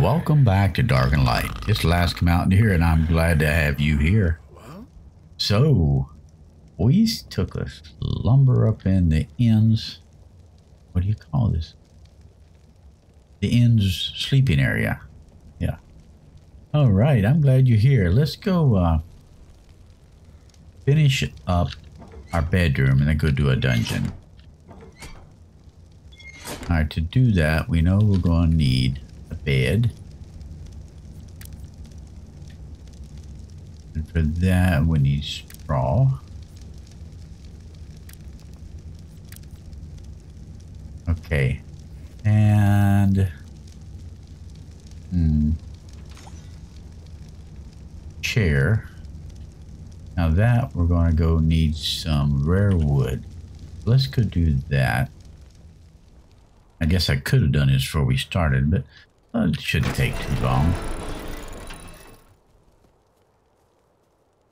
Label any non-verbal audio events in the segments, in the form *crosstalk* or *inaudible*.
Welcome back to Dark and Light. It's Alaska Mountaineer, and I'm glad to have you here. So, we took a lumber up in the ends. What do you call this? The ends sleeping area. Yeah. All right, I'm glad you're here. Let's go uh, finish up our bedroom and then go do a dungeon. All right, to do that, we know we're going to need a bed. And for that, we need straw. Okay. And... Hmm. Chair. Now that, we're going to go need some rare wood. Let's go do that. I guess I could have done this before we started, but it shouldn't take too long.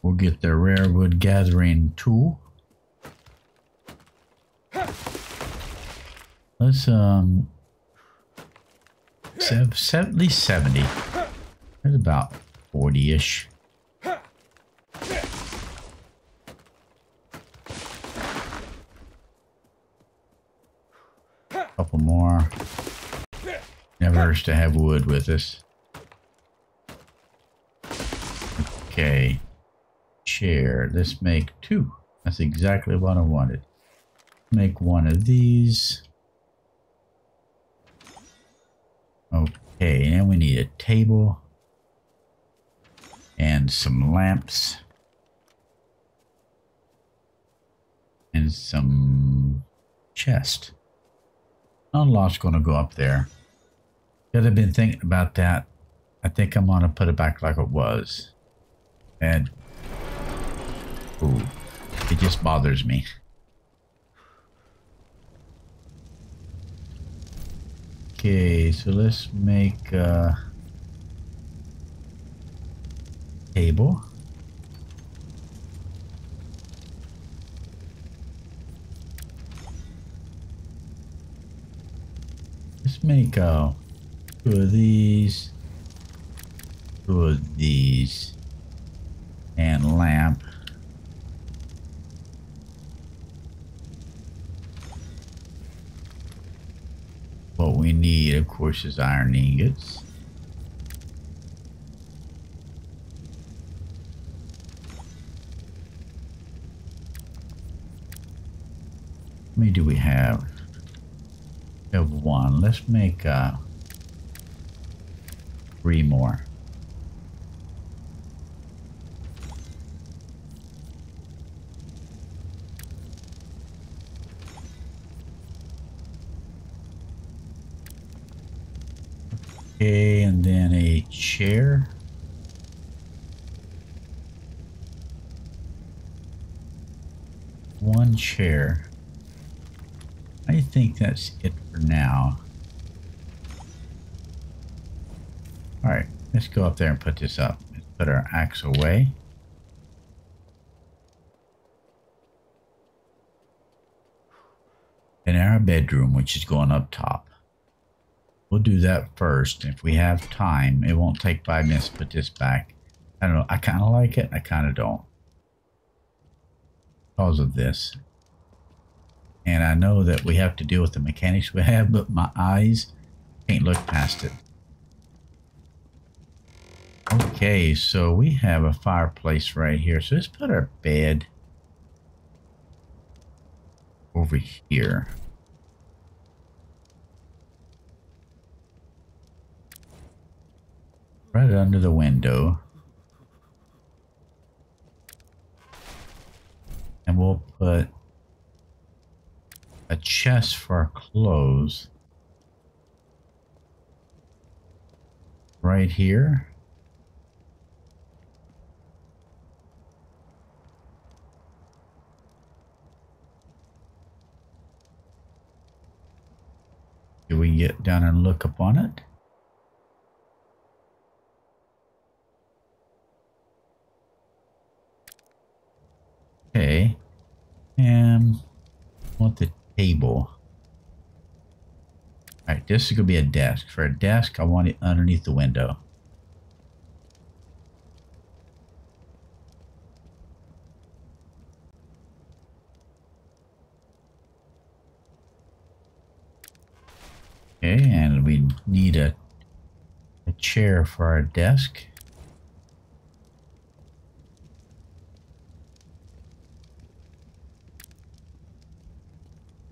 We'll get the rare wood gathering tool. Let's, um, sev at least 70. That's about 40-ish. Couple more. Hurts to have wood with us. Okay. Chair. Let's make two. That's exactly what I wanted. Make one of these. Okay, and we need a table. And some lamps. And some chest. Not a lot's going to go up there. I've been thinking about that. I think I'm to put it back like it was. And... Ooh. It just bothers me. Okay, so let's make a table. Let's make uh, two of these, two of these, and lamp. What we need, of course, is iron ingots. How many do we have? We have one. Let's make uh, three more. Okay, and then a chair. One chair. I think that's it for now. Alright, let's go up there and put this up. Let's put our axe away. In our bedroom, which is going up top. We'll do that first. If we have time, it won't take five minutes to put this back. I don't know. I kind of like it. I kind of don't. Because of this. And I know that we have to deal with the mechanics we have, but my eyes can't look past it. Okay, so we have a fireplace right here. So let's put our bed over here. right under the window. And we'll put a chest for our clothes right here. Do we get down and look upon it? Okay. And want the table. Alright, this is going to be a desk. For a desk, I want it underneath the window. Okay, and we need a, a chair for our desk.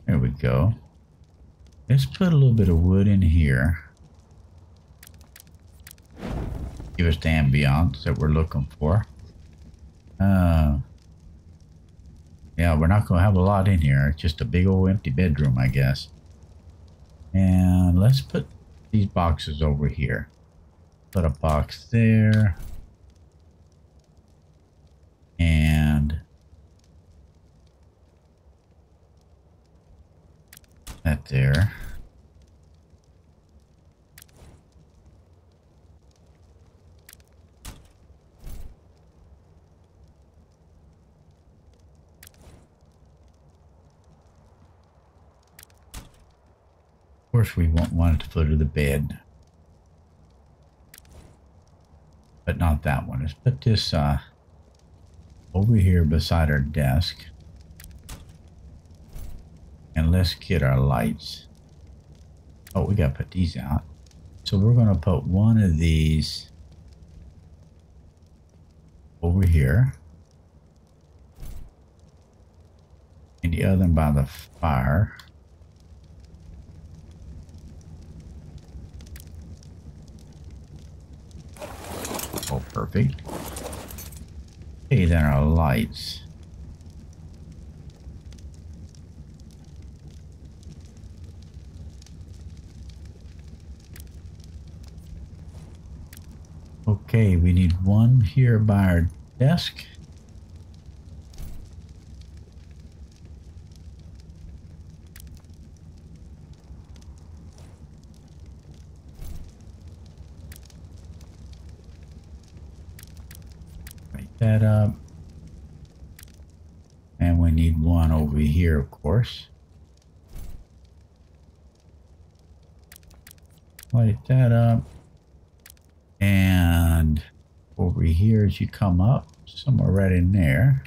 There we go. Let's put a little bit of wood in here. Give us the ambiance that we're looking for. Uh, yeah, we're not going to have a lot in here. It's just a big old empty bedroom, I guess. And let's put these boxes over here. Put a box there. And that there. Course, we won't want it to foot of the bed. But not that one. Let's put this uh, over here beside our desk. And let's get our lights. Oh, we got to put these out. So we're going to put one of these over here. And the other one by the fire. Oh, perfect. Okay, then our lights. Okay, we need one here by our desk. That up. And we need one over here, of course. Light that up. And over here as you come up, somewhere right in there.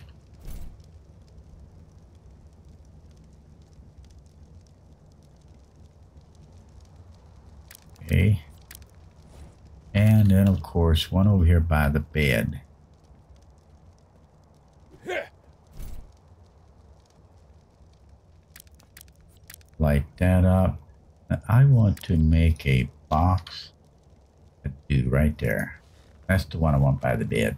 Okay. And then of course one over here by the bed. Light that up. I want to make a box Do right there. That's the one I want by the bed.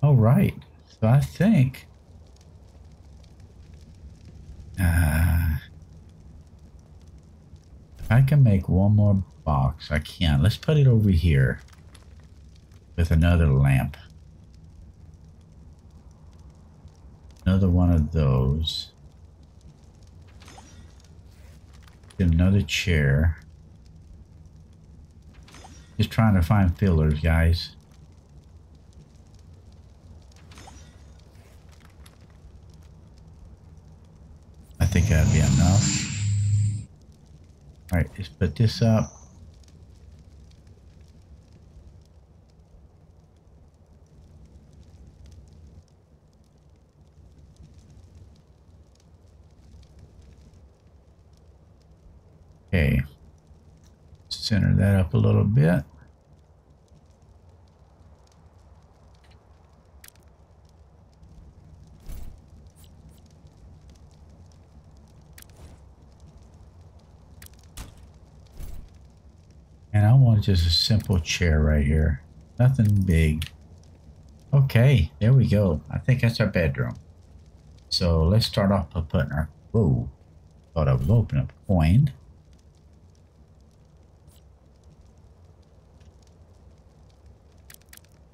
All right. So I think uh, I can make one more box. I can't. Let's put it over here with another lamp. Another one of those. Another chair. Just trying to find fillers, guys. I think that'd be enough. Alright, let's put this up. Okay. Center that up a little bit. And I want just a simple chair right here. Nothing big. Okay, there we go. I think that's our bedroom. So let's start off by putting our... Whoa. Thought I was opening up a coin.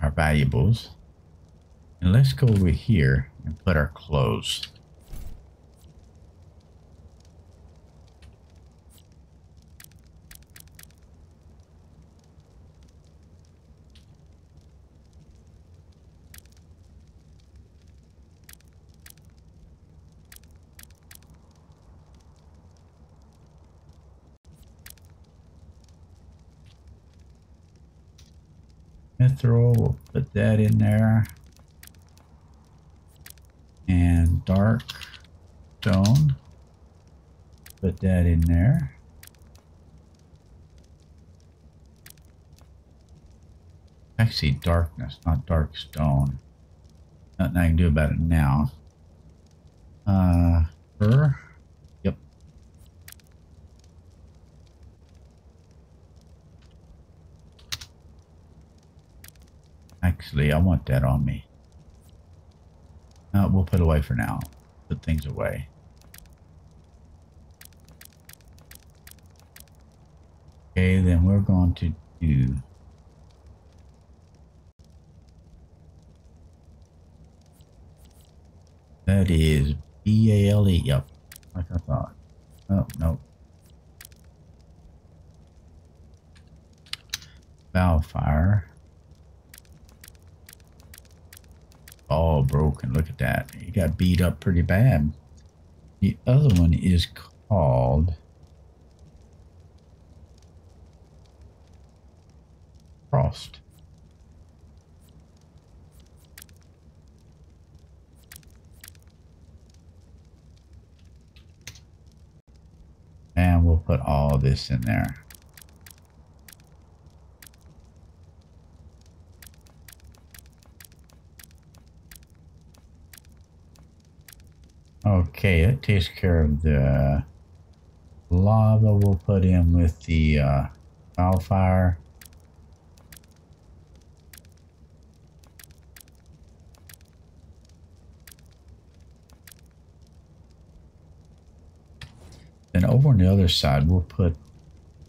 our valuables. And let's go over here and put our clothes. We'll put that in there. And dark stone, put that in there. Actually, darkness, not dark stone. Nothing I can do about it now. Uh, fur. Yep. Actually, I want that on me. No, we'll put away for now. Put things away. Okay, then we're going to do That is B-A-L-E. Yep. Like I thought. Oh, no. Balefire. All broken. Look at that. He got beat up pretty bad. The other one is called Frost. And we'll put all this in there. Okay, that takes care of the lava we'll put in with the uh, wildfire. Then over on the other side, we'll put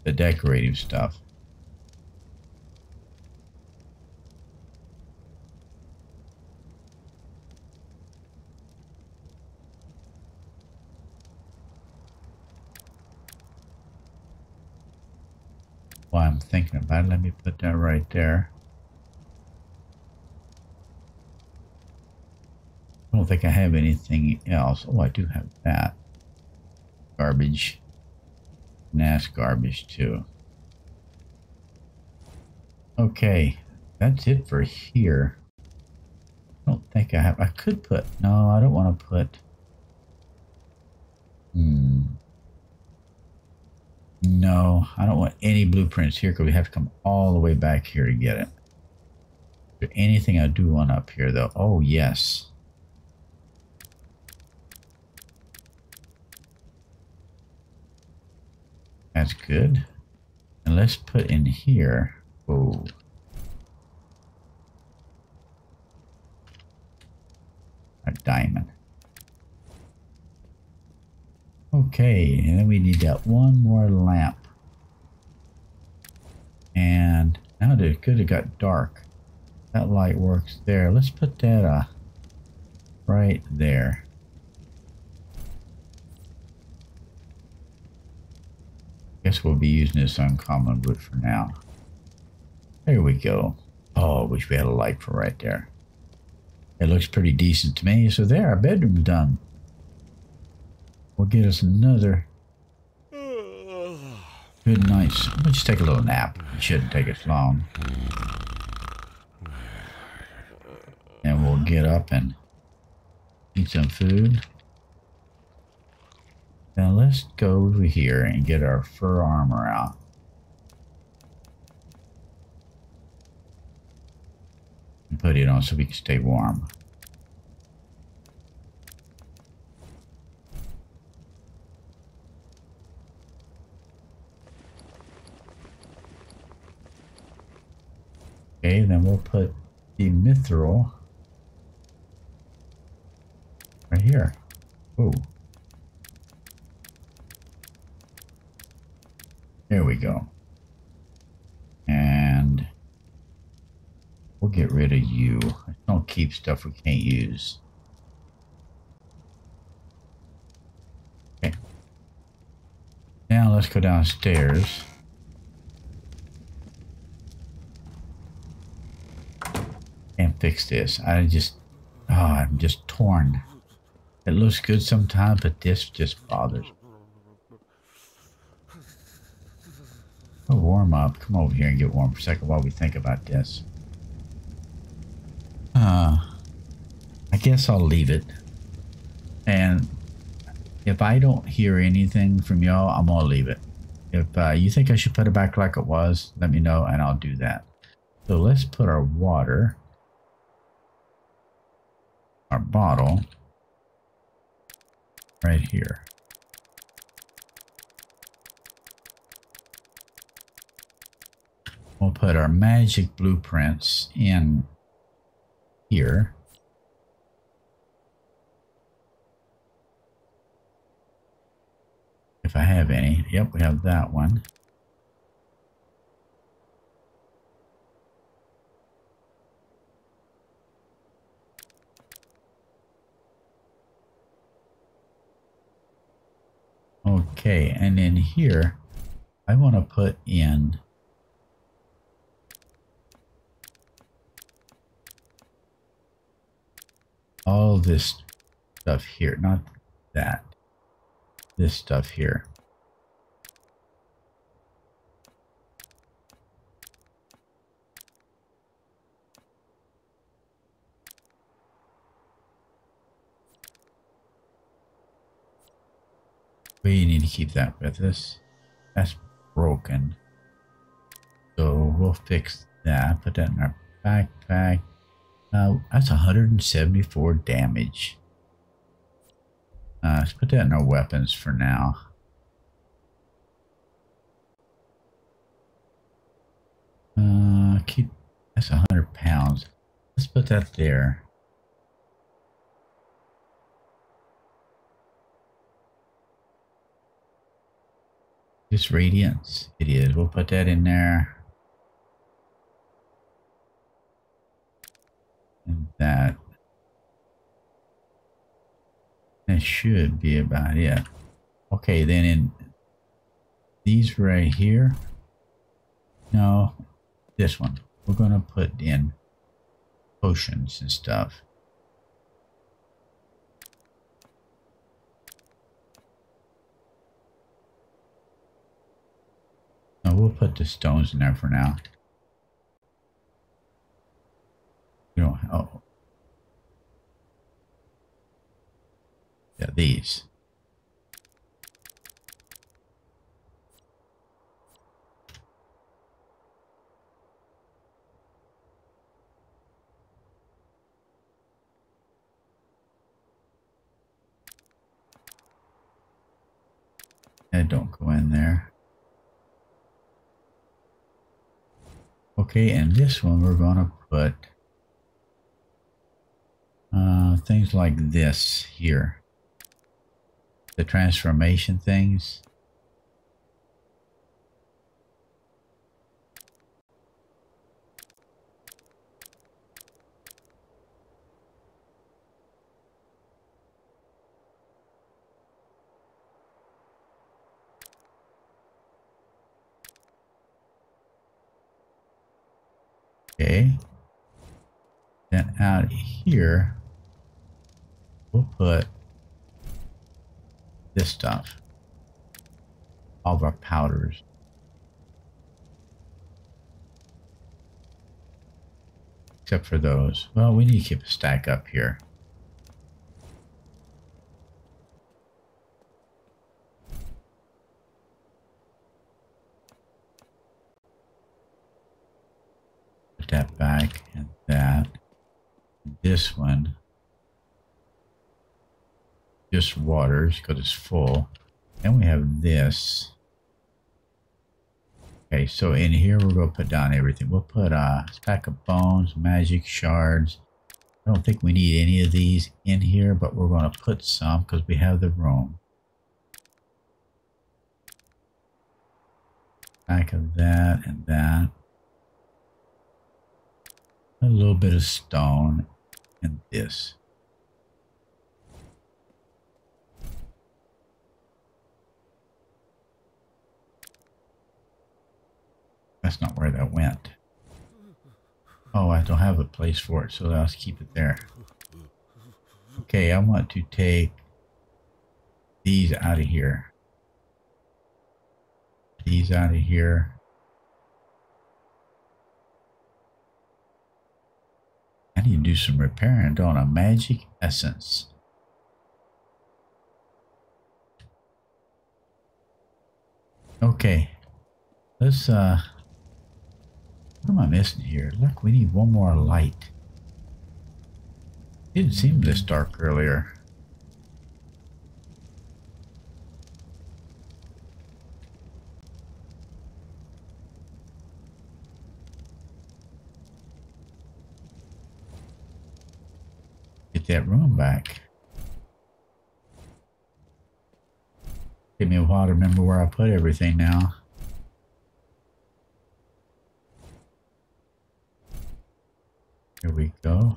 the decorative stuff. I'm thinking about it, let me put that right there. I don't think I have anything else. Oh, I do have that garbage. That's garbage too. Okay, that's it for here. I don't think I have. I could put. No, I don't want to put. No, I don't want any blueprints here because we have to come all the way back here to get it. Is anything I do want up here though? Oh, yes. That's good. And let's put in here. Oh. A diamond. Okay, and then we need that one more lamp. And now it could have got dark. That light works there. Let's put that uh, right there. Guess we'll be using this uncommon wood for now. There we go. Oh, wish we had a light for right there. It looks pretty decent to me. So there, our bedroom's done. We'll get us another good night's. We'll just take a little nap. It shouldn't take us long. And we'll get up and eat some food. Now let's go over here and get our fur armor out. And put it on so we can stay warm. Okay, then we'll put the mithril right here. Oh. There we go. And we'll get rid of you. Don't keep stuff we can't use. Okay. Now let's go downstairs. fix this. I just, oh, I'm just torn. It looks good sometimes, but this just bothers. oh warm up. Come over here and get warm for a second while we think about this. Uh, I guess I'll leave it. And if I don't hear anything from y'all, I'm going to leave it. If uh, you think I should put it back like it was, let me know and I'll do that. So let's put our water our bottle, right here. We'll put our magic blueprints in here. If I have any. Yep, we have that one. Okay, and in here, I want to put in all this stuff here, not that, this stuff here. We need to keep that with us. That's broken. So we'll fix that. Put that in our backpack. Uh, that's 174 damage. Uh, let's put that in our weapons for now. Uh, keep that's 100 pounds. Let's put that there. This radiance, it is. We'll put that in there. And that. That should be about it. Okay, then in these right here. No, this one. We're going to put in potions and stuff. We'll put the stones in there for now. You know, oh. Yeah, these. And don't go in there. Okay, and this one we're going to put uh, things like this here. The transformation things. Okay. Then out here, we'll put this stuff. All of our powders. Except for those. Well, we need to keep a stack up here. That back and that. This one just waters because it's full. Then we have this. Okay, so in here we're going to put down everything. We'll put a stack of bones, magic shards. I don't think we need any of these in here, but we're going to put some because we have the room. Stack of that and that. A little bit of stone and this. That's not where that went. Oh, I don't have a place for it, so let's keep it there. Okay, I want to take these out of here. These out of here. Need to do some repairing, don't I? Magic essence. Okay. Let's, uh... What am I missing here? Look, we need one more light. Didn't seem this dark earlier. Get that room back. Take me a while to remember where I put everything now. Here we go.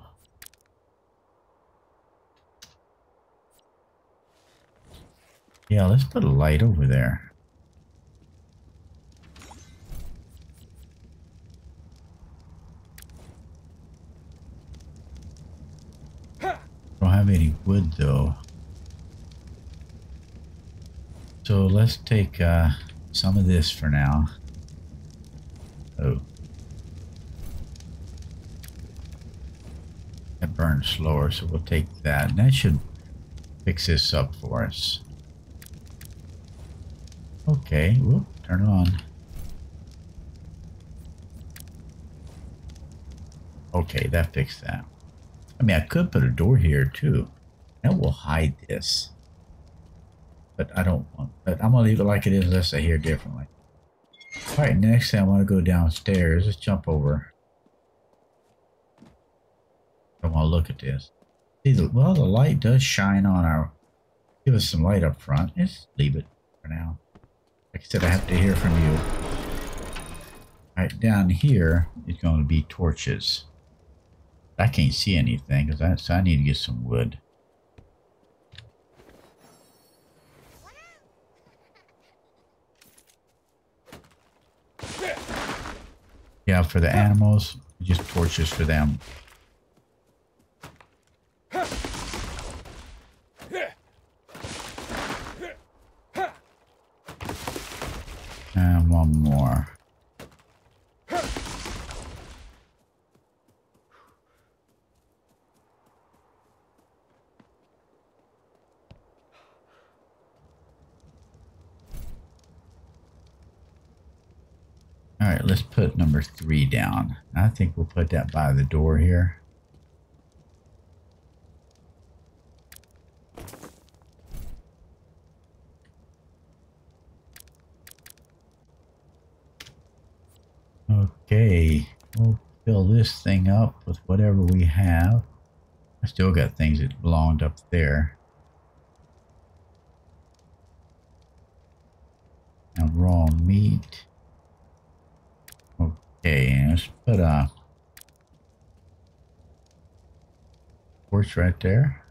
Yeah, let's put a light over there. Don't have any wood though. So let's take uh, some of this for now. Oh. That burns slower, so we'll take that. And that should fix this up for us. Okay, whoop, turn it on. Okay, that fixed that. I mean, I could put a door here too. That will hide this. But I don't want, but I'm gonna leave it like it is unless I hear differently. All right, next thing I want to go downstairs. Let's jump over. I want to look at this. See, the, well, the light does shine on our, give us some light up front. Let's leave it for now. Like I said, I have to hear from you. All right, down here is going to be torches. I can't see anything because I, so I need to get some wood. Yeah, for the animals, just torches for them. And one more. All right, let's put number three down. I think we'll put that by the door here. Okay, we'll fill this thing up with whatever we have. I still got things that belonged up there. And raw meat. Okay, let's put a uh, torch right there.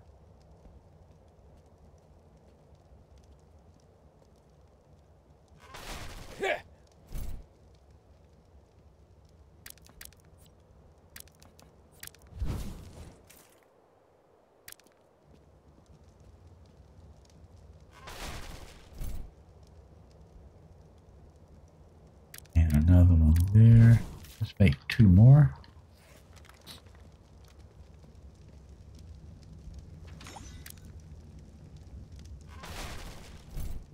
And another one there. Let's make two more.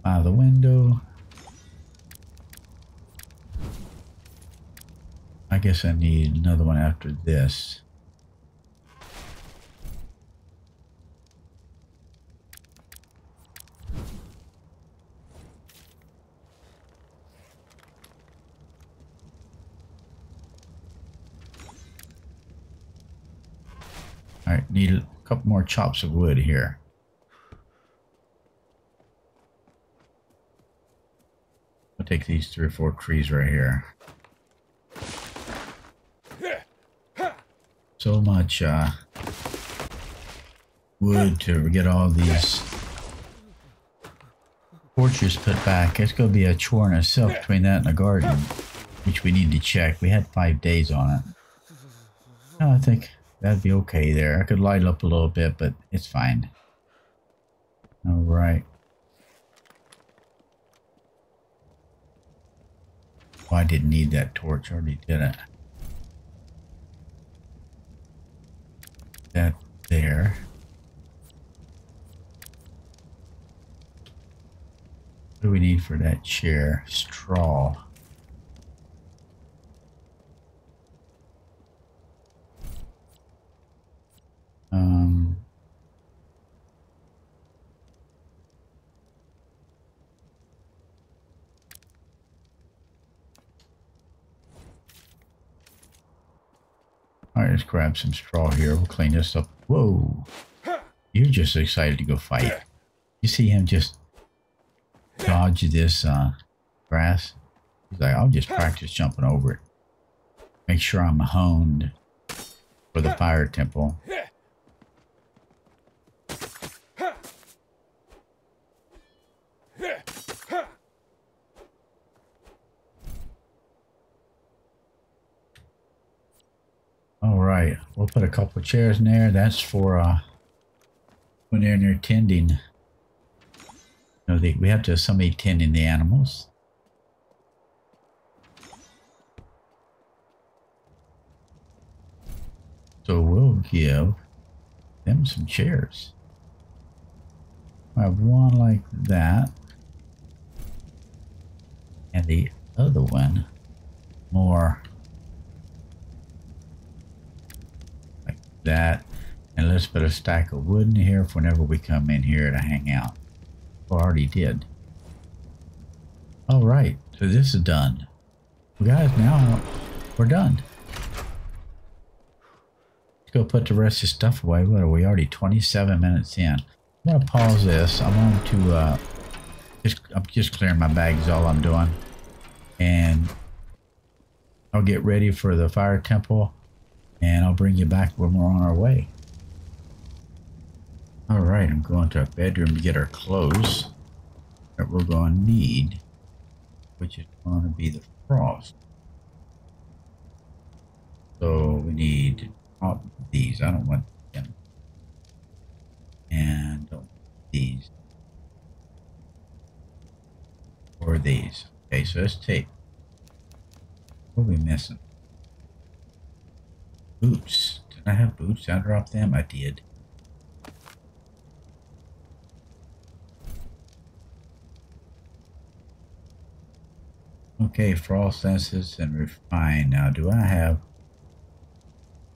By the window. I guess I need another one after this. All right, need a couple more chops of wood here. I'll take these three or four trees right here. So much uh, wood to get all these torches put back. It's going to be a chore in itself between that and the garden, which we need to check. We had five days on it. Oh, I think that'd be okay there. I could light it up a little bit, but it's fine. All right. Oh, I didn't need that torch. I already did it. That there. What do we need for that chair? Straw. Um, all right, let's grab some straw here. We'll clean this up. Whoa. You're just excited to go fight. You see him just dodge this uh, grass? He's like, I'll just practice jumping over it. Make sure I'm honed for the fire temple. All right, we'll put a couple of chairs in there. That's for uh, when they're there tending. They, we have to have somebody tending the animals. So we'll give them some chairs. I have one like that. And the other one more that. And let's put a stack of wood in here for whenever we come in here to hang out. We already did. All right, so this is done. Well, guys, now we're done. Let's go put the rest of stuff away. What are we already 27 minutes in? I'm gonna pause this. I'm going to uh, just I'm just clearing my bags. All I'm doing, and I'll get ready for the fire temple, and I'll bring you back when we're on our way. All right, I'm going to our bedroom to get our clothes that we're going to need, which is going to be the frost. So we need these. I don't want them. And these. Or these. Okay, so let's take. What are we missing? Boots. Didn't I have boots? Did I drop them? I did. Okay, frost senses and refine. Now, do I have?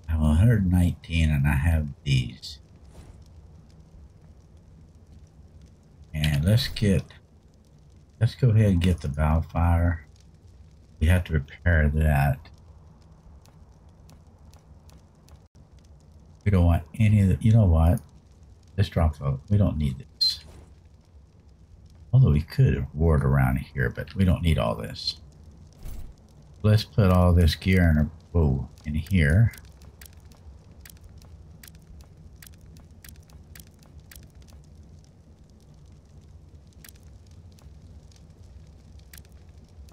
I have 119 and I have these. And let's get, let's go ahead and get the Balefire. We have to repair that. We don't want any of the, you know what? Let's drop the, we don't need this. Although we could ward around here, but we don't need all this. Let's put all this gear in a bow in here.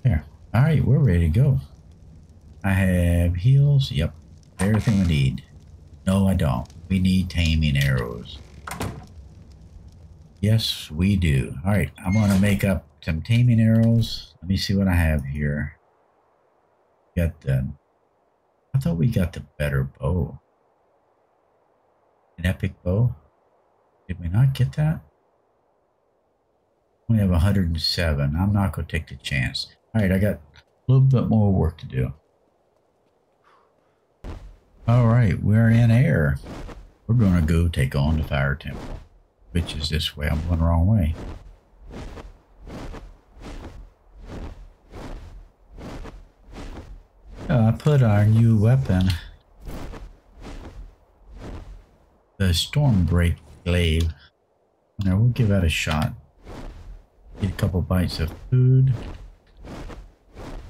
There. All right, we're ready to go. I have heals. Yep. Everything we need. No, I don't. We need taming arrows. Yes, we do. All right, I'm going to make up some taming arrows. Let me see what I have here. Got the... I thought we got the better bow. An epic bow? Did we not get that? We have 107. I'm not going to take the chance. All right, I got a little bit more work to do. All right, we're in air. We're going to go take on the fire temple which is this way. I'm going the wrong way. Uh, I put our new weapon, the Stormbreak Glaive. Now we'll give that a shot. Get a couple bites of food.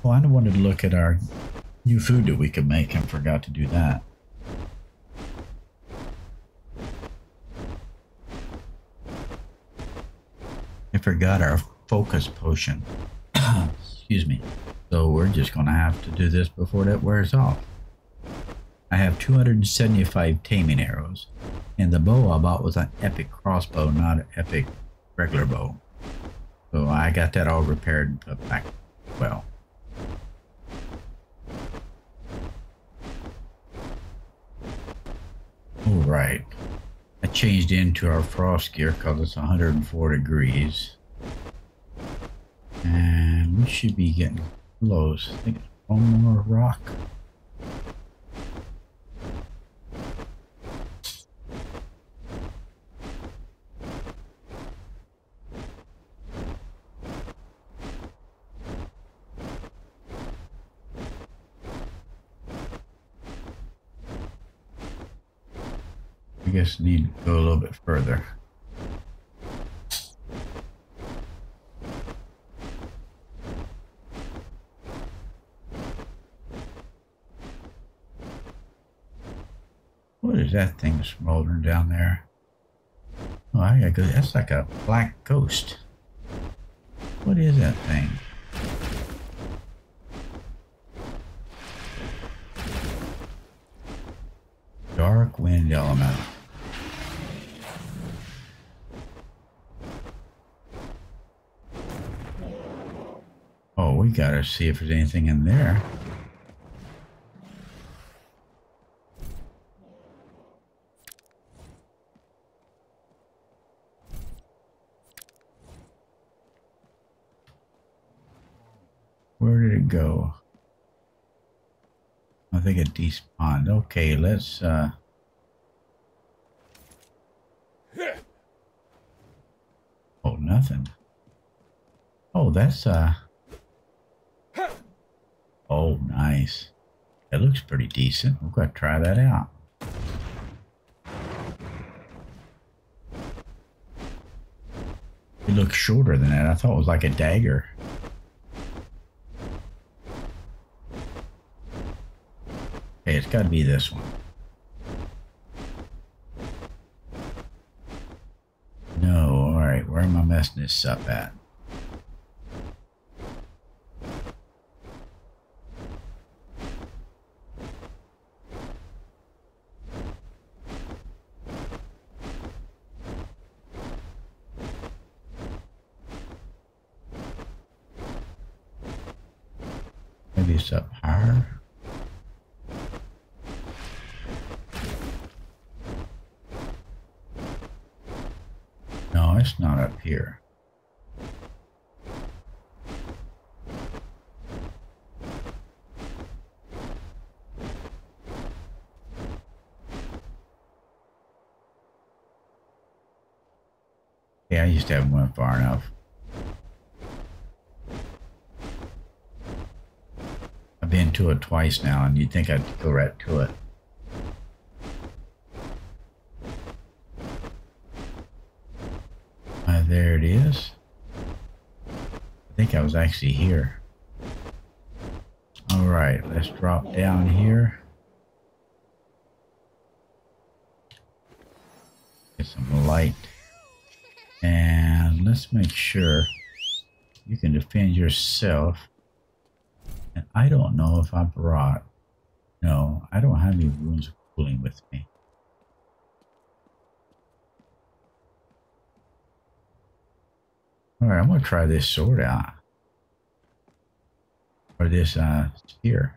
Well, I wanted to look at our new food that we could make and forgot to do that. I forgot our focus potion. *coughs* Excuse me. So we're just going to have to do this before that wears off. I have 275 taming arrows. And the bow I bought was an epic crossbow, not an epic regular bow. So I got that all repaired and put back well. All right. I changed into our frost gear because it's 104 degrees. And we should be getting close. I think one more rock. Guess need to go a little bit further. What is that thing smoldering down there? Oh, I gotta go. That's like a black ghost. What is that thing? Dark wind element. Gotta see if there's anything in there. Where did it go? I think it despawned. Okay, let's uh Oh, nothing. Oh, that's uh Nice. That looks pretty decent. We're going to try that out. It looks shorter than that. I thought it was like a dagger. Hey, it's got to be this one. No, alright. Where am I messing this up at? Maybe it's up higher. No, it's not up here. Yeah, I used to have went far enough. I've been to it twice now, and you'd think I'd go right to it. Uh, there it is. I think I was actually here. All right, let's drop down here. Get some light. Let's make sure you can defend yourself. And I don't know if I brought... No, I don't have any runes of cooling with me. Alright, I'm going to try this sword out. Or this uh, spear.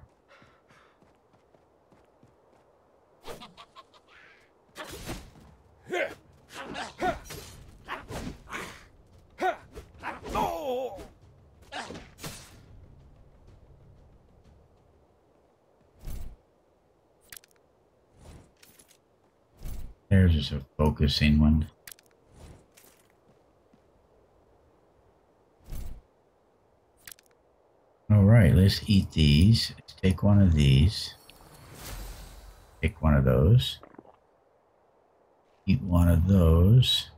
*laughs* There's just a focusing one. All right, let's eat these. Let's take one of these. Take one of those. Eat one of those.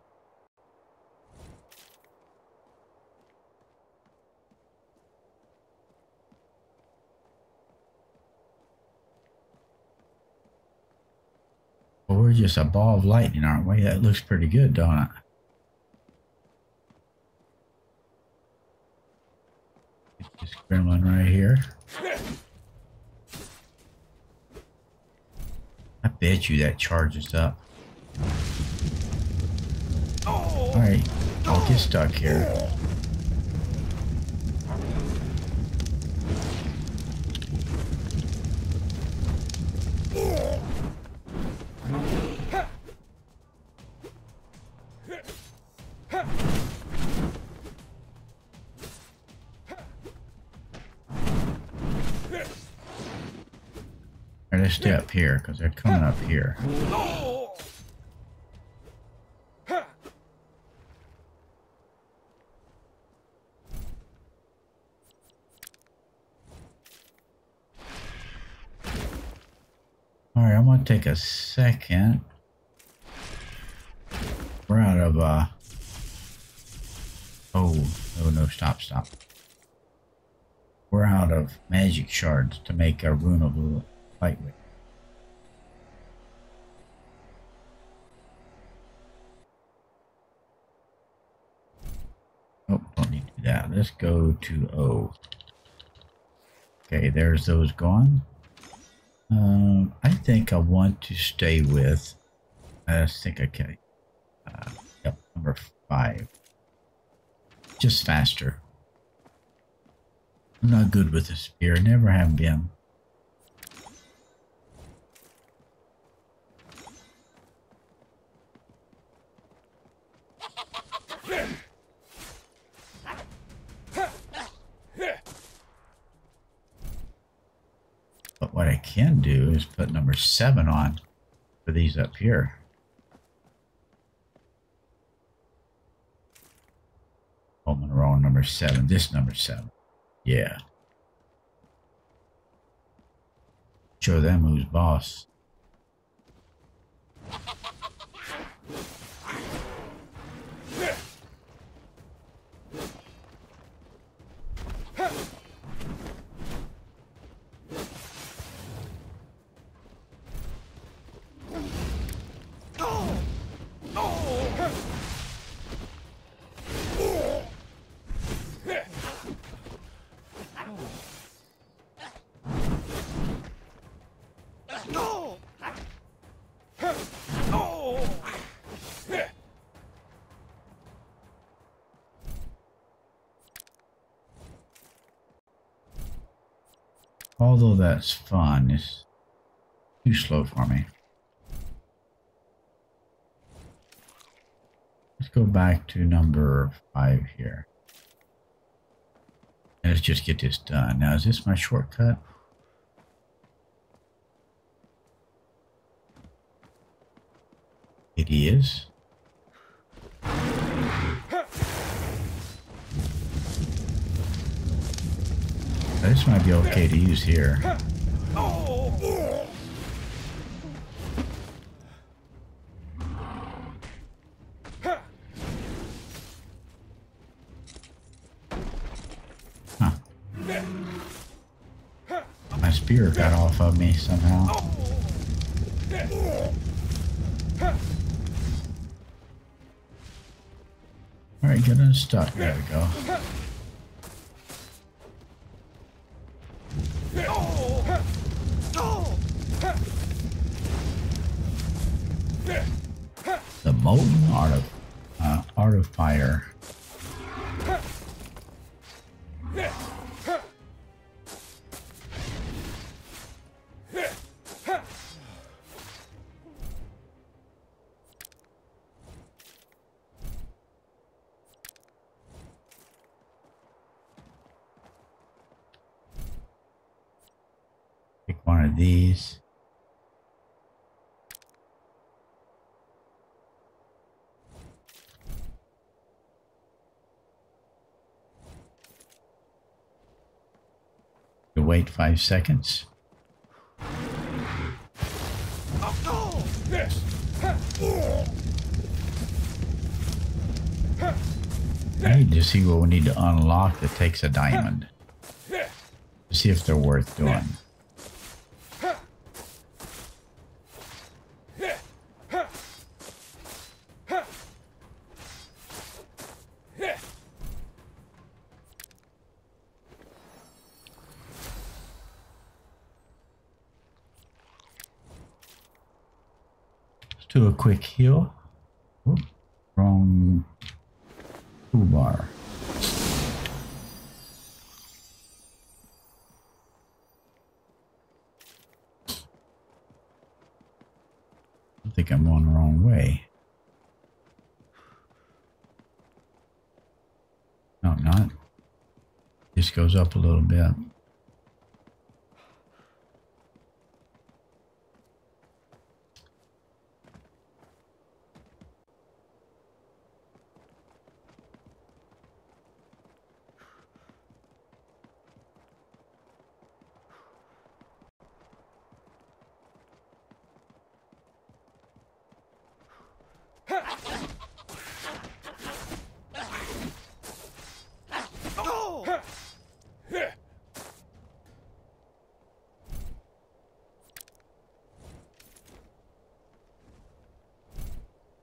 Well, we're just a ball of lightning, aren't we? That looks pretty good, don't it? Get this gremlin right here. I bet you that charges up. Alright, I'll get stuck here. Stay up here because they're coming up here. All right, I'm gonna take a second. We're out of uh. Oh, oh no! Stop! Stop! We're out of magic shards to make a rune of lightweight. Oh, don't need to do that. Let's go to O. Okay, there's those gone. Um, I think I want to stay with. I think okay. Uh, yep, number five. Just faster. I'm not good with the spear. Never have been. But what I can do put number seven on for these up here. Oh, wrong number seven. This number seven. Yeah. Show them who's boss. Although that's fun, it's too slow for me. Let's go back to number five here. Let's just get this done. Now, is this my shortcut? It is. This might be okay to use here. My spear got off of me somehow. Alright, get unstuck. There we go. One of these. You wait five seconds. I need to see what we need to unlock that takes a diamond. To see if they're worth doing. Let's do a quick heal. Oop, wrong toolbar. I think I'm going the wrong way. No, not. This goes up a little bit.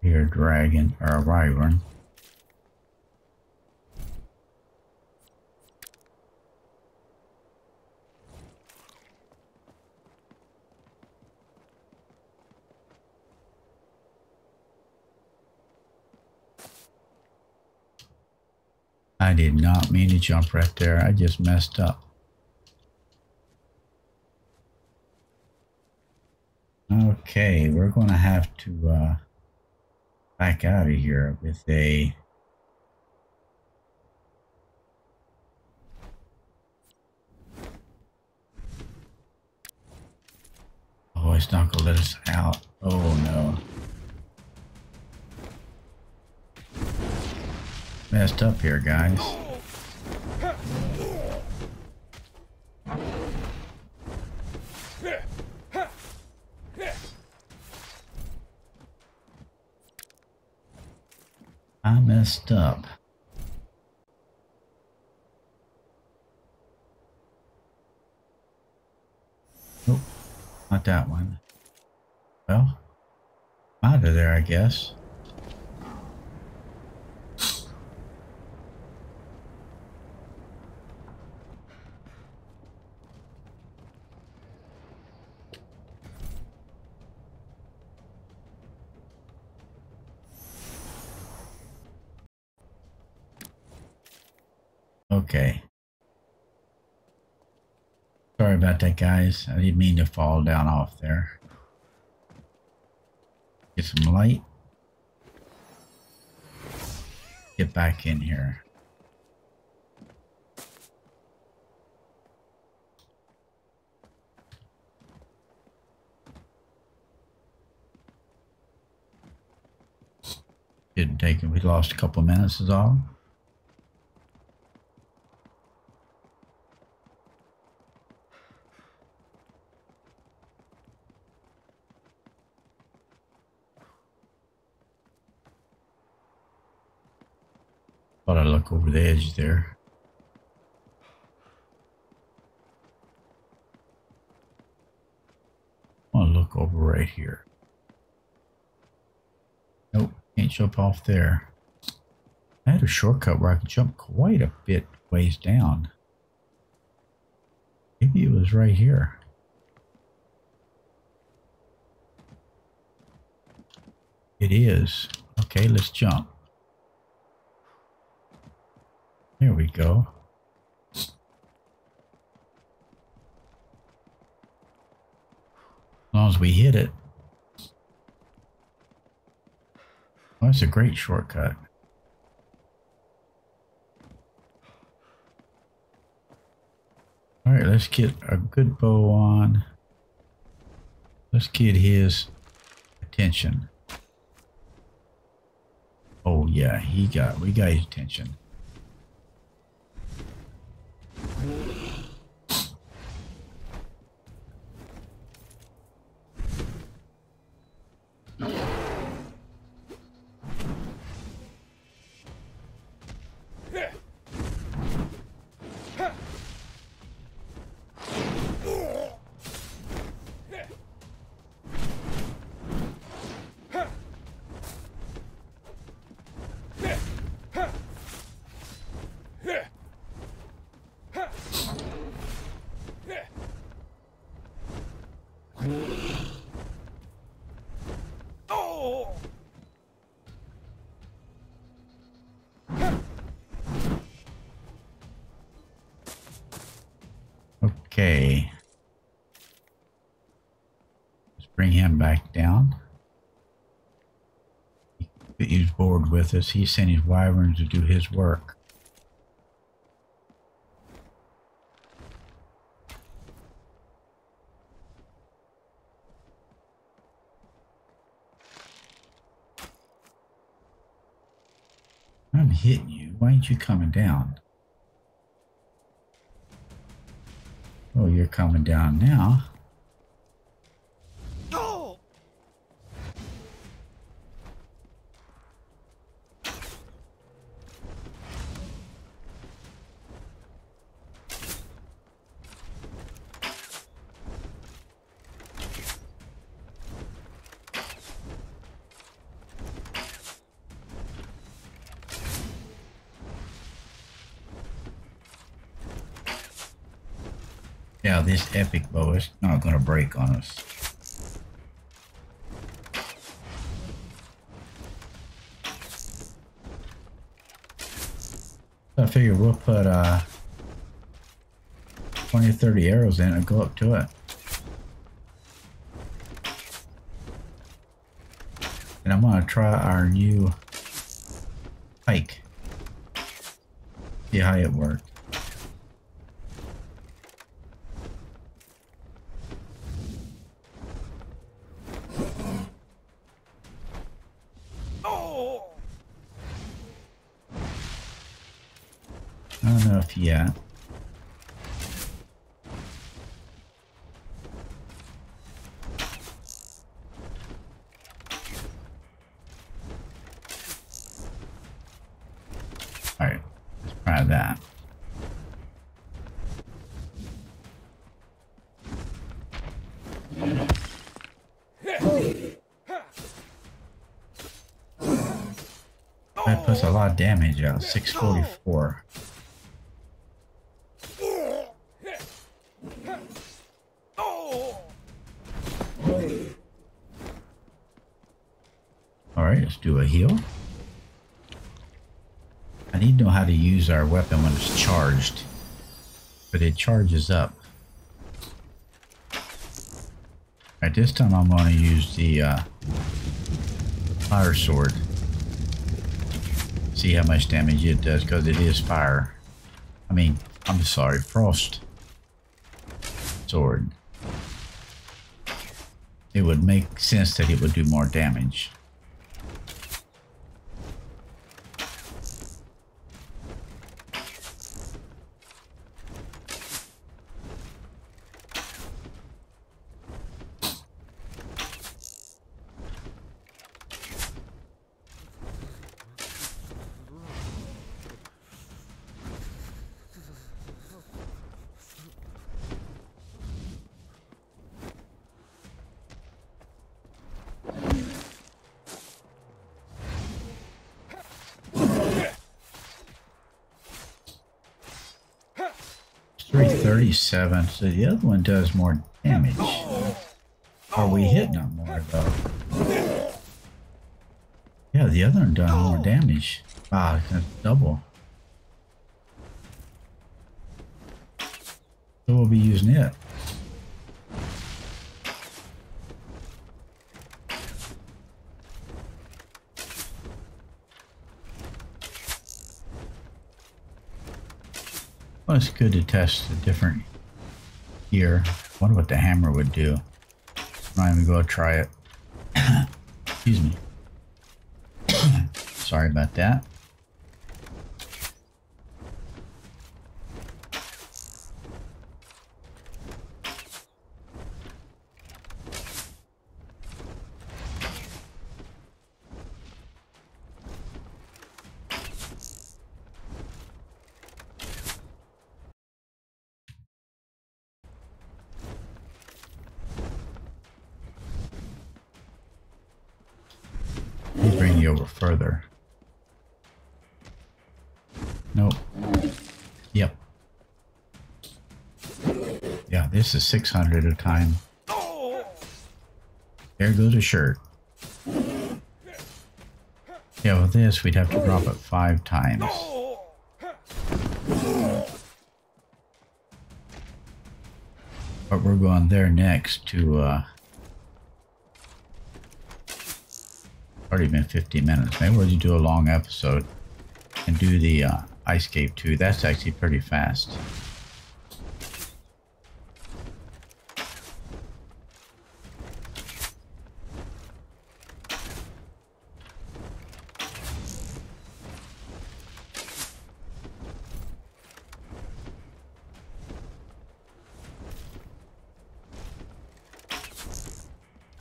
Here, dragon or a wyvern. I did not mean to jump right there. I just messed up. Okay, we're going to have to uh, back out of here with a Oh, it's not going to let us out. Oh, no. Messed up here, guys. I messed up. Nope, not that one. Well, out of there, I guess. Okay. Sorry about that, guys. I didn't mean to fall down off there. Get some light. Get back in here. Didn't take it. We lost a couple minutes is all. Thought I'd look over the edge there. I to look over right here. Nope, can't jump off there. I had a shortcut where I could jump quite a bit ways down. Maybe it was right here. It is. Okay, let's jump. There we go. As long as we hit it. Well, that's a great shortcut. All right, let's get a good bow on. Let's get his attention. Oh yeah, he got, we got his attention. With us. He his wyverns to do his work. I'm hitting you. Why ain't you coming down? Oh, you're coming down now. Is not to break on us. I figure we'll put uh, 20 or 30 arrows in and go up to it. And I'm to try our new pike. See how it works. Damage out, 644. Alright, let's do a heal. I need to know how to use our weapon when it's charged. But it charges up. Alright, this time I'm going to use the uh, fire sword. See how much damage it does, because it is fire. I mean, I'm sorry, frost sword. It would make sense that it would do more damage. Three thirty-seven. So the other one does more damage. Are we hitting them more though? Yeah, the other one does more damage. Ah, it's double. So we'll be using it. Well, it's good to test the different gear. wonder what the hammer would do. I'm even go try it. *coughs* Excuse me. *coughs* Sorry about that. Let over further. Nope. Yep. Yeah, this is 600 at a time. There goes a shirt. Yeah, with this, we'd have to drop it five times. But we're going there next to, uh... Already been 15 minutes. Maybe we'll do a long episode and do the uh, Ice Cave 2. That's actually pretty fast.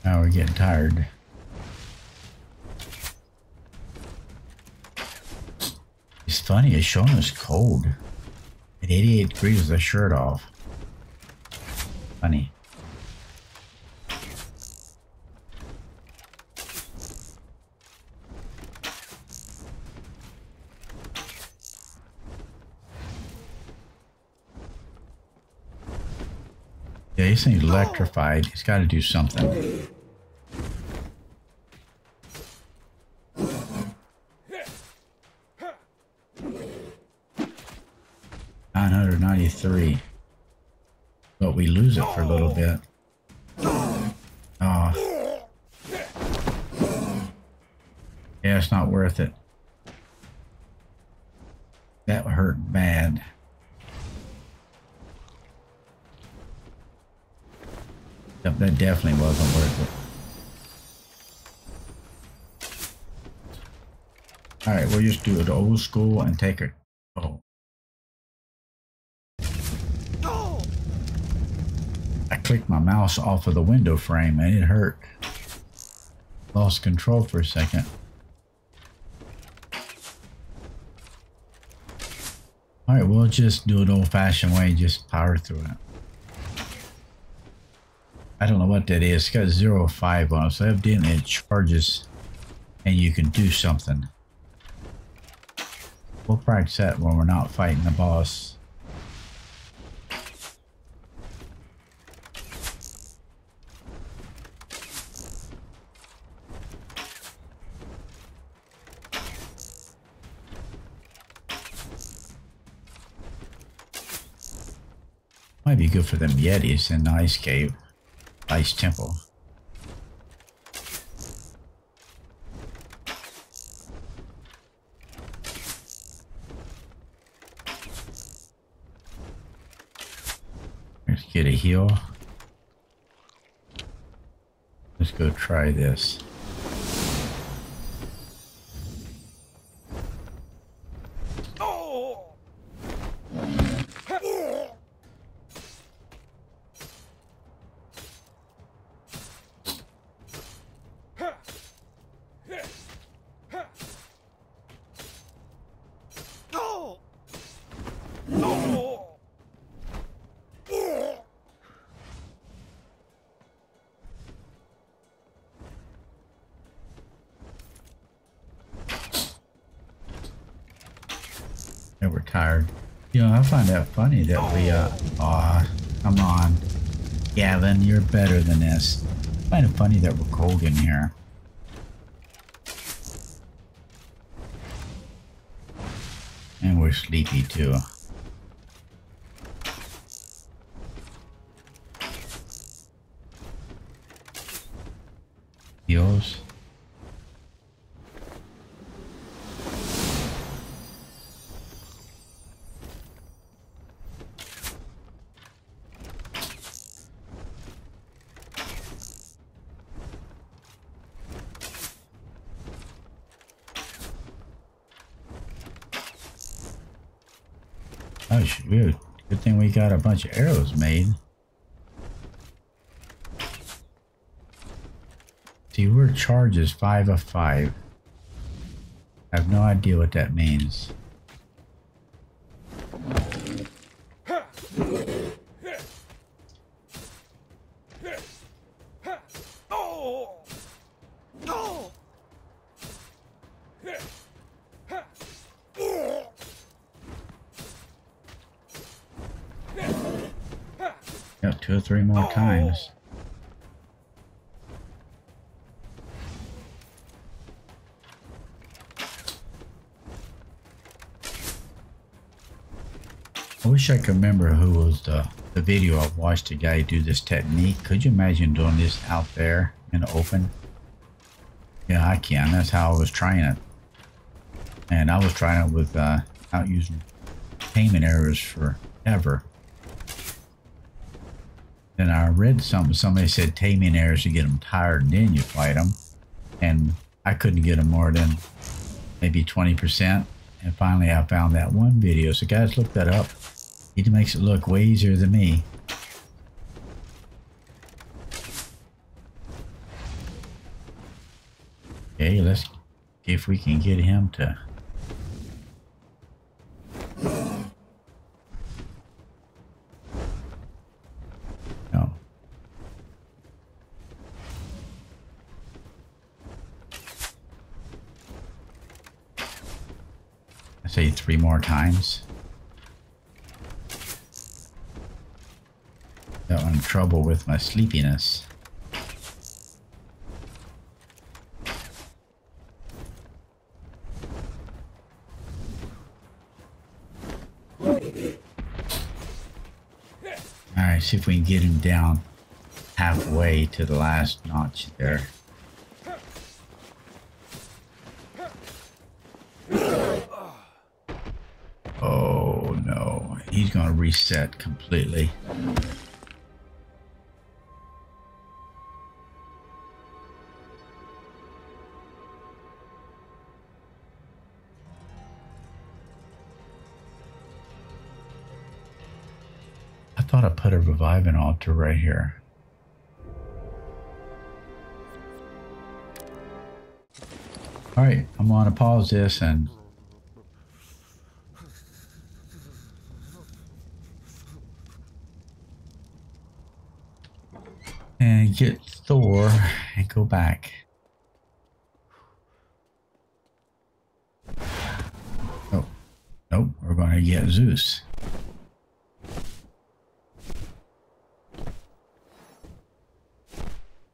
Now we're getting tired. Us cold. At 88 degrees with the shirt off. Funny. Yeah, thing's electrified. He's got to do something. Yeah, it's not worth it. That hurt bad. That definitely wasn't worth it. Alright, we'll just do it old school and take it. Oh. I clicked my mouse off of the window frame and it hurt. Lost control for a second. Alright, we'll just do it old fashioned way, just power through it. I don't know what that is. It's got zero five on it, so evidently it charges and you can do something. We'll practice that when we're not fighting the boss. Good for them Yetis in the ice cave. Ice Temple. Let's get a heal. Let's go try this. We're tired. You know, I find that funny that we, uh, aw, come on. Gavin, you're better than this. I find it funny that we're cold in here. And we're sleepy too. Heals. Oh, shoot. Good thing we got a bunch of arrows made. See, we're charges 5 of 5. I have no idea what that means. Three more times. I wish I could remember who was the, the video I watched a guy do this technique. Could you imagine doing this out there in the open? Yeah, I can. That's how I was trying it. And I was trying it with uh, out using taming arrows forever. Read something. Somebody said taming arrows to get them tired and then you fight them. And I couldn't get them more than maybe 20%. And finally I found that one video. So guys, look that up. He makes it look way easier than me. Okay, let's see if we can get him to times. One having trouble with my sleepiness. Alright, see if we can get him down halfway to the last notch there. Oh no, he's gonna reset completely. I thought I put a reviving altar right here. All right, I'm gonna pause this and and get Thor and go back. Oh, nope, we're gonna get Zeus.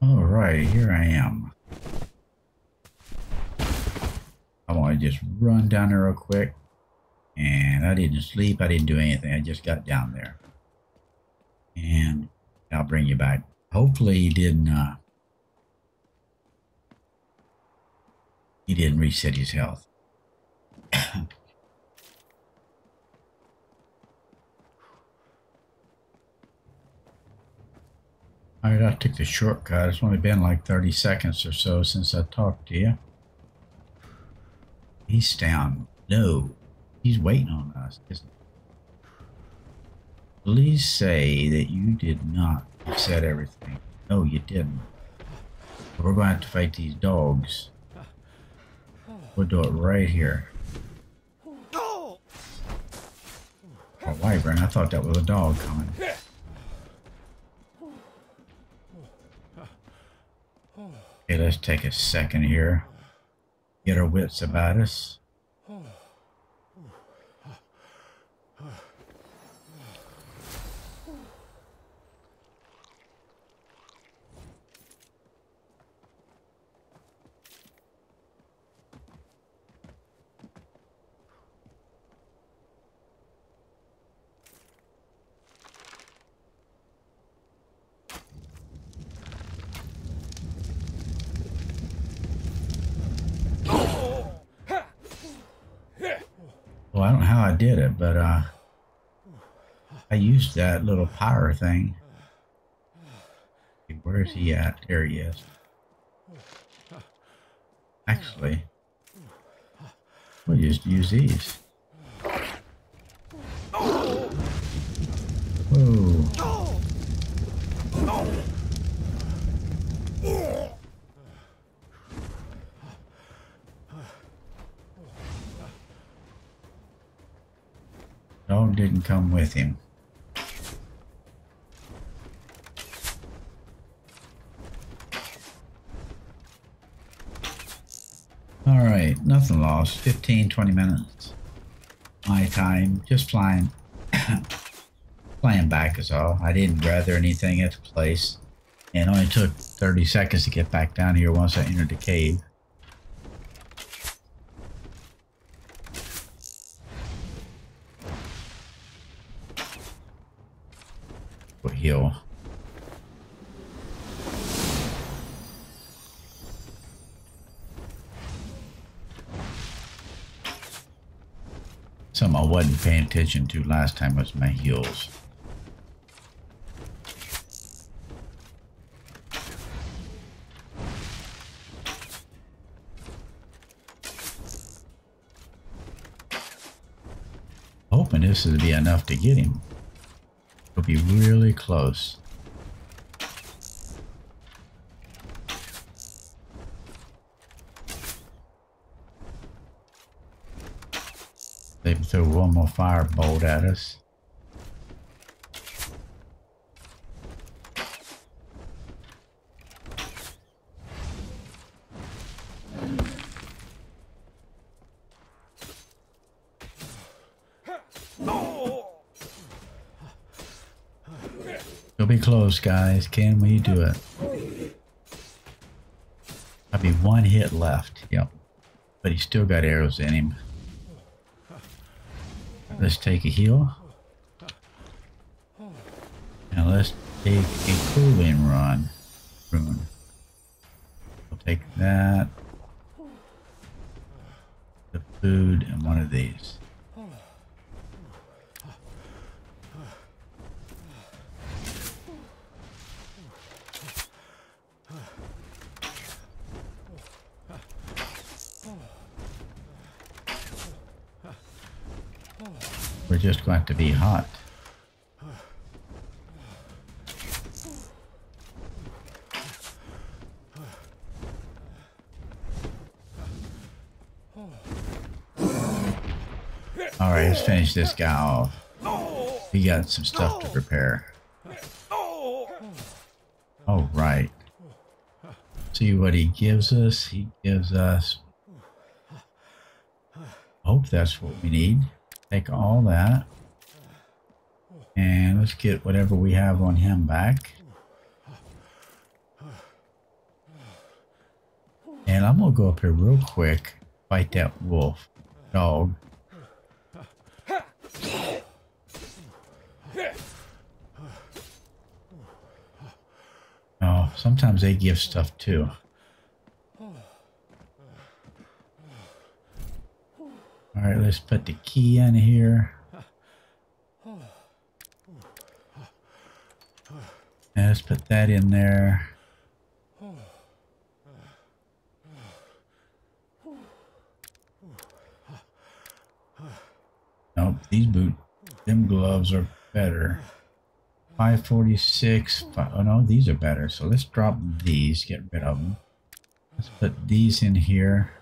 All right, here I am. I want to just run down there real quick. And I didn't sleep. I didn't do anything. I just got down there. And I'll bring you back. Hopefully he didn't, uh, he didn't reset his health. *coughs* Alright, I took the shortcut. It's only been like 30 seconds or so since I talked to you. He's down low. He's waiting on us, isn't he? Please say that you did not set everything. No, you didn't. We're going to have to fight these dogs. We'll do it right here. Oh, wyvern. I thought that was a dog coming. Okay, let's take a second here. Get our wits about us. Well, I don't know how I did it, but uh, I used that little power thing. Where is he at? There he is. Actually, we'll just use these. Whoa. Didn't come with him. Alright, nothing lost. 15, 20 minutes. My time. Just flying. *coughs* flying back is all. I didn't gather anything at the place. And only took 30 seconds to get back down here once I entered the cave. Paying attention to last time was my heels. Hoping this will be enough to get him. It'll be really close. Throw one more firebolt at us. We'll be close, guys. Can we do it? I'll be one hit left. Yep. But he's still got arrows in him. Let's take a heal. Now let's take a cooling run. Rune. We'll take that. The food and one of these. We're just going to be hot. Alright, let's finish this guy off. We got some stuff to prepare. All right. See what he gives us? He gives us... Hope that's what we need. Take all that. And let's get whatever we have on him back. And I'm gonna go up here real quick, fight that wolf dog. Oh, sometimes they give stuff too. All right, let's put the key in here. Let's put that in there. Nope, these boot, them gloves are better. 546, five, oh no, these are better. So let's drop these, get rid of them. Let's put these in here.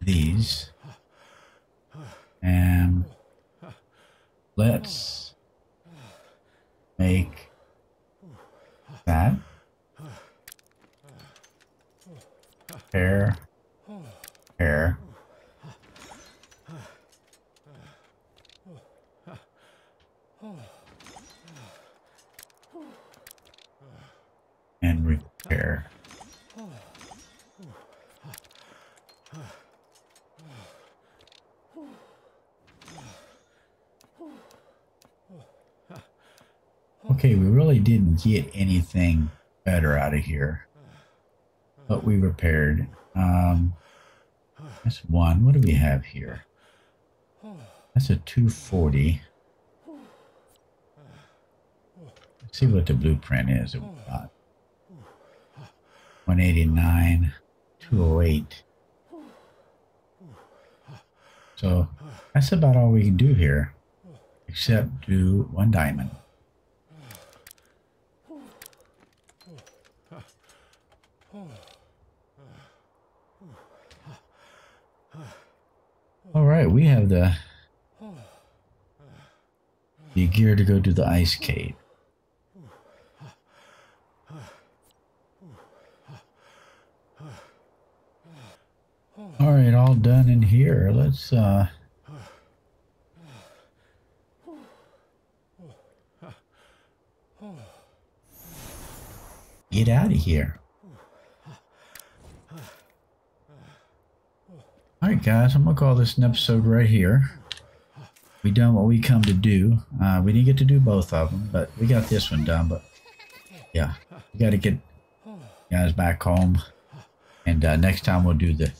These. And let's make that hair hair and repair Okay, we really didn't get anything better out of here. But we repaired. Um, that's one. What do we have here? That's a 240. Let's see what the blueprint is that we got. 189, 208. So that's about all we can do here, except do one diamond. All right, we have the the gear to go to the ice cave. All right, all done in here. Let's uh get out of here. Alright guys, I'm gonna call this an episode right here. We done what we come to do. Uh, we didn't get to do both of them, but we got this one done. But yeah, we got to get guys back home. And uh, next time we'll do the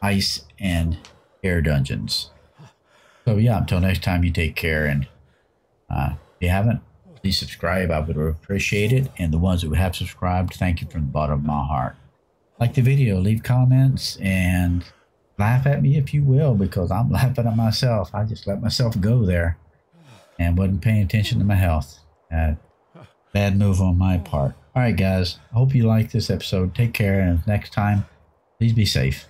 ice and air dungeons. So yeah, until next time, you take care. And uh, if you haven't, please subscribe. I would appreciate it. And the ones who have subscribed, thank you from the bottom of my heart like the video, leave comments, and laugh at me if you will, because I'm *laughs* laughing at myself. I just let myself go there and wasn't paying attention to my health. Uh, bad move on my part. All right, guys. I hope you like this episode. Take care, and next time, please be safe.